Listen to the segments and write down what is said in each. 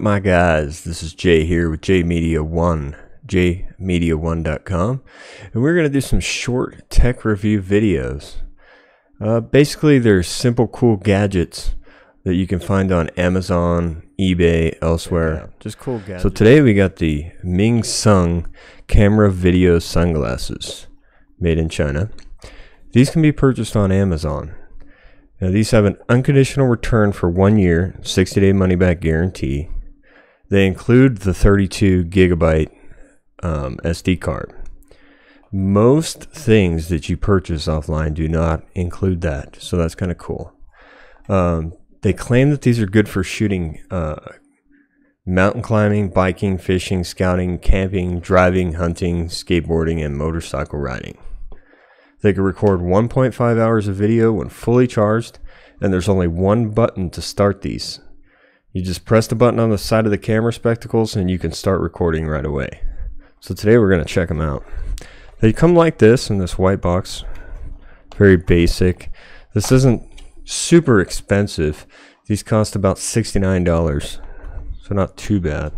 up, my guys? This is Jay here with Jay Media One, jaymedia1.com, and we're going to do some short tech review videos. Uh, basically, they're simple, cool gadgets that you can find on Amazon, eBay, elsewhere. Yeah, just cool gadgets. So today we got the Ming Sung camera video sunglasses made in China. These can be purchased on Amazon. Now these have an unconditional return for one year, 60 day money back guarantee. They include the 32 gigabyte um, SD card. Most things that you purchase offline do not include that, so that's kind of cool. Um, they claim that these are good for shooting uh, mountain climbing, biking, fishing, scouting, camping, driving, hunting, skateboarding, and motorcycle riding. They can record 1.5 hours of video when fully charged, and there's only one button to start these. You just press the button on the side of the camera spectacles and you can start recording right away. So today we're going to check them out. They come like this in this white box. Very basic. This isn't super expensive. These cost about $69, so not too bad.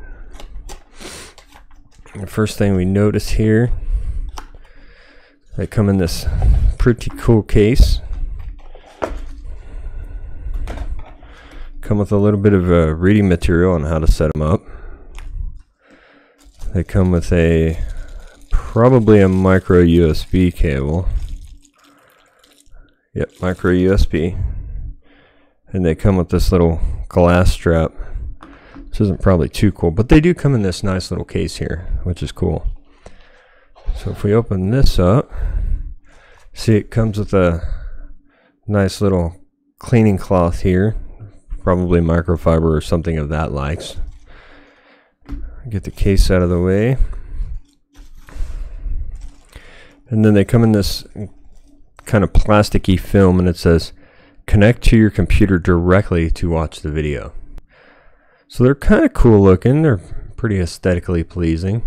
The first thing we notice here they come in this pretty cool case. Come with a little bit of uh, reading material on how to set them up. They come with a probably a micro USB cable. Yep, micro USB. And they come with this little glass strap. This isn't probably too cool, but they do come in this nice little case here, which is cool. So if we open this up, see it comes with a nice little cleaning cloth here, probably microfiber or something of that likes. Get the case out of the way. And then they come in this kind of plasticky film and it says connect to your computer directly to watch the video. So they're kind of cool looking. They're pretty aesthetically pleasing.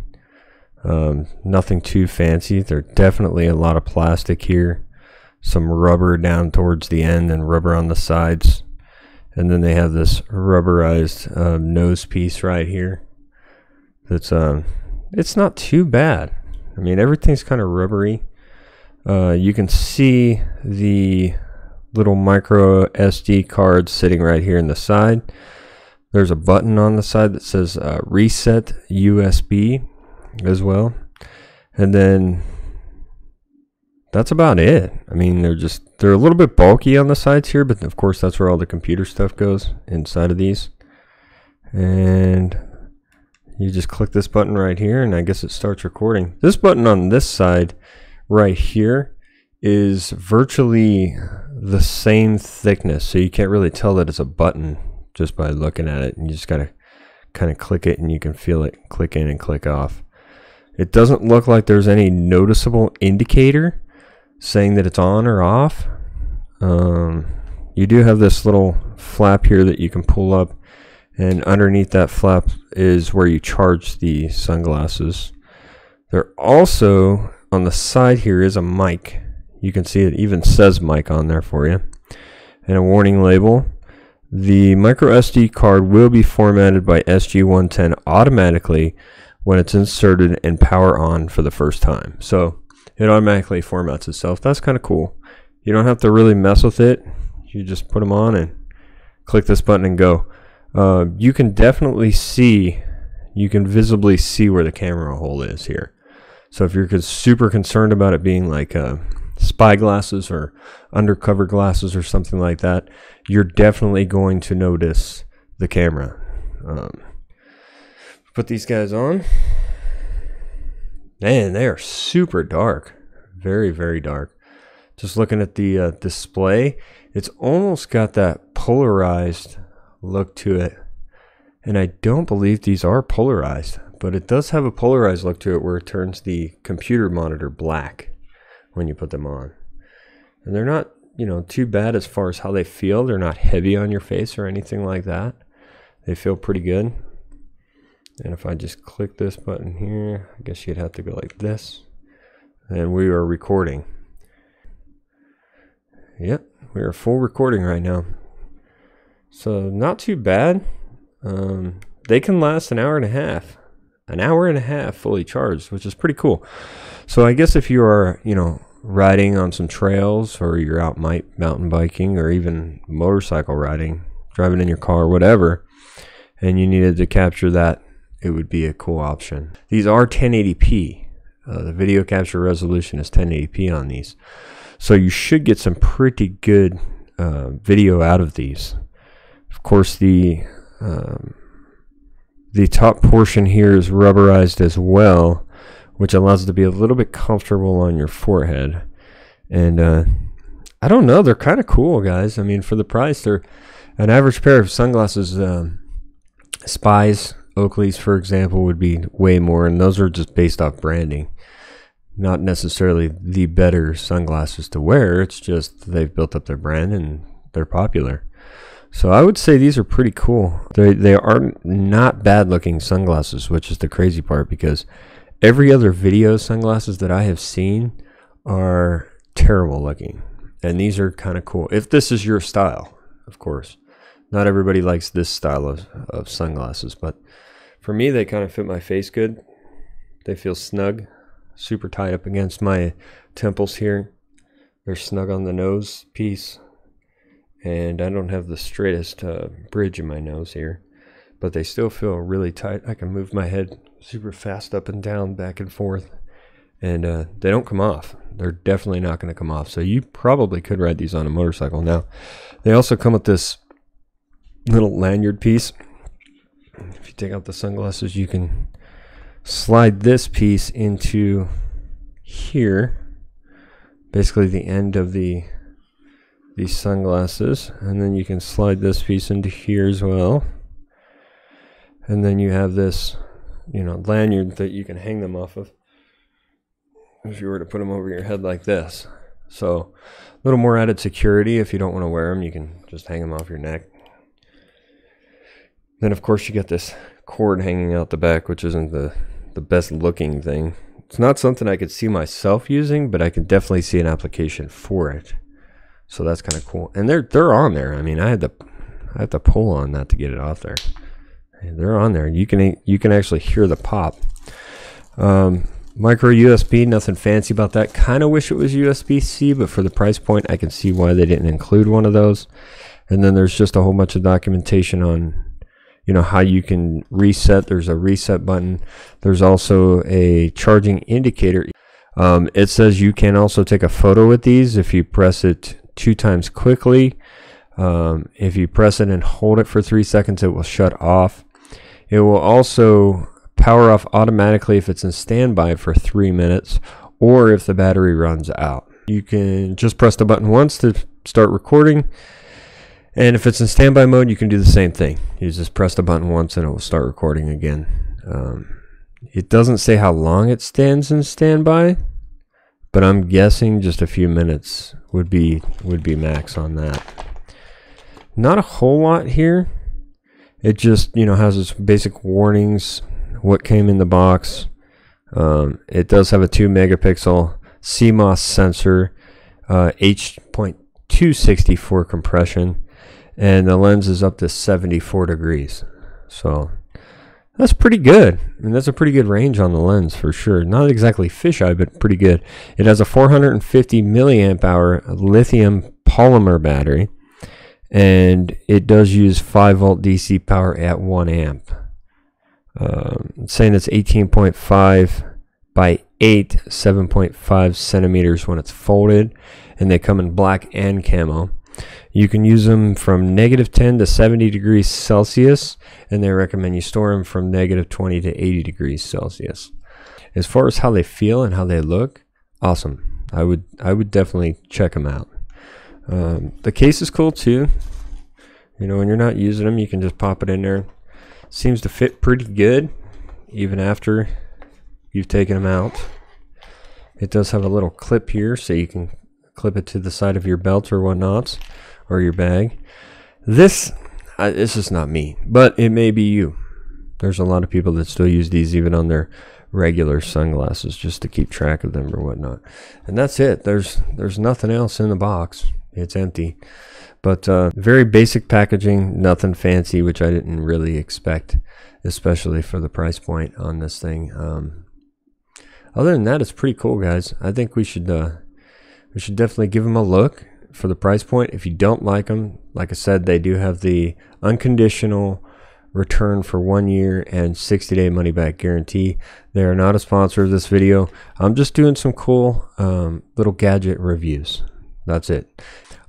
Um, nothing too fancy. There's definitely a lot of plastic here. Some rubber down towards the end and rubber on the sides. And then they have this rubberized um, nose piece right here. That's um, it's not too bad. I mean, everything's kind of rubbery. Uh, you can see the little micro SD card sitting right here in the side. There's a button on the side that says uh, reset USB as well. And then that's about it. I mean, they're just they're a little bit bulky on the sides here, but of course that's where all the computer stuff goes inside of these. And you just click this button right here and I guess it starts recording. This button on this side right here is virtually the same thickness, so you can't really tell that it's a button just by looking at it. And you just gotta kind of click it and you can feel it click in and click off. It doesn't look like there's any noticeable indicator saying that it's on or off. Um, you do have this little flap here that you can pull up and underneath that flap is where you charge the sunglasses. There also on the side here is a mic. You can see it even says mic on there for you. And a warning label. The micro SD card will be formatted by SG110 automatically when it's inserted and power on for the first time. So it automatically formats itself. That's kind of cool. You don't have to really mess with it. You just put them on and click this button and go. Uh, you can definitely see, you can visibly see where the camera hole is here. So if you're super concerned about it being like uh, spy glasses or undercover glasses or something like that, you're definitely going to notice the camera. Um, put these guys on. Man, they are super dark. Very, very dark. Just looking at the uh, display, it's almost got that polarized look to it. And I don't believe these are polarized, but it does have a polarized look to it where it turns the computer monitor black when you put them on. And they're not, you know, too bad as far as how they feel. They're not heavy on your face or anything like that. They feel pretty good. And if I just click this button here, I guess you'd have to go like this. And we are recording. Yep, we are full recording right now. So not too bad. Um, they can last an hour and a half, an hour and a half fully charged, which is pretty cool. So I guess if you are, you know, riding on some trails or you're out might mountain biking or even motorcycle riding, driving in your car, whatever, and you needed to capture that, it would be a cool option. These are 1080p. Uh, the video capture resolution is 1080p on these. So you should get some pretty good uh, video out of these. Of course, the um, the top portion here is rubberized as well, which allows it to be a little bit comfortable on your forehead. And uh, I don't know, they're kind of cool, guys. I mean, for the price, they're an average pair of sunglasses. Um, Spies, Oakley's, for example, would be way more, and those are just based off branding. Not necessarily the better sunglasses to wear. It's just they've built up their brand and they're popular. So I would say these are pretty cool. They they are not bad looking sunglasses, which is the crazy part because every other video sunglasses that I have seen are terrible looking. And these are kind of cool. If this is your style, of course. Not everybody likes this style of, of sunglasses, but for me they kind of fit my face good. They feel snug, super tight up against my temples here. They're snug on the nose piece and I don't have the straightest uh, bridge in my nose here, but they still feel really tight. I can move my head super fast up and down, back and forth, and uh, they don't come off. They're definitely not going to come off. So you probably could ride these on a motorcycle. Now, they also come with this little lanyard piece. If you take out the sunglasses, you can slide this piece into here, basically the end of the these sunglasses. And then you can slide this piece into here as well. And then you have this you know lanyard that you can hang them off of if you were to put them over your head like this. So a little more added security if you don't want to wear them you can just hang them off your neck then of course you get this cord hanging out the back which isn't the the best looking thing it's not something I could see myself using but I can definitely see an application for it so that's kind of cool. And they're they're on there. I mean, I had to I had to pull on that to get it off there. They're on there. You can you can actually hear the pop. Um, micro USB, nothing fancy about that. Kind of wish it was USB C, but for the price point, I can see why they didn't include one of those. And then there's just a whole bunch of documentation on you know how you can reset there's a reset button there's also a charging indicator um, it says you can also take a photo with these if you press it two times quickly. Um, if you press it and hold it for three seconds, it will shut off. It will also power off automatically if it's in standby for three minutes or if the battery runs out. You can just press the button once to start recording. And if it's in standby mode, you can do the same thing. You just press the button once and it will start recording again. Um, it doesn't say how long it stands in standby but I'm guessing just a few minutes would be would be max on that. Not a whole lot here. It just you know has its basic warnings, what came in the box. Um, it does have a two megapixel CMOS sensor, uh, H.264 compression, and the lens is up to 74 degrees. So that's pretty good. I mean, that's a pretty good range on the lens for sure. Not exactly fisheye, but pretty good. It has a 450 milliamp hour lithium polymer battery, and it does use 5 volt DC power at 1 amp. Um, saying it's 18.5 by 8, 7.5 centimeters when it's folded, and they come in black and camo. You can use them from negative 10 to 70 degrees Celsius, and they recommend you store them from negative 20 to 80 degrees Celsius. As far as how they feel and how they look, awesome. I would I would definitely check them out. Um, the case is cool too. You know, when you're not using them, you can just pop it in there. Seems to fit pretty good, even after you've taken them out. It does have a little clip here, so you can clip it to the side of your belt or whatnot or your bag. This, uh, this is not me, but it may be you. There's a lot of people that still use these even on their regular sunglasses just to keep track of them or whatnot. And that's it. There's there's nothing else in the box. It's empty. But uh, very basic packaging, nothing fancy, which I didn't really expect, especially for the price point on this thing. Um, other than that, it's pretty cool, guys. I think we should uh, we should definitely give them a look for the price point. If you don't like them, like I said, they do have the unconditional return for one year and 60 day money back guarantee. They are not a sponsor of this video. I'm just doing some cool um, little gadget reviews. That's it.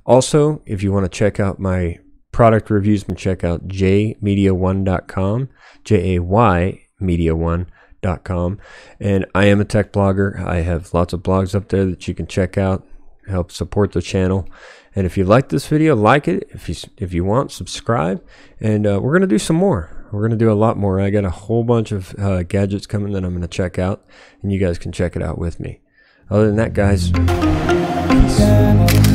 Also, if you want to check out my product reviews, you can check out jaymedia1.com, J A Y media1.com. And I am a tech blogger. I have lots of blogs up there that you can check out, help support the channel. And if you like this video, like it. If you if you want, subscribe. And uh, we're gonna do some more. We're gonna do a lot more. I got a whole bunch of uh, gadgets coming that I'm gonna check out, and you guys can check it out with me. Other than that, guys, peace.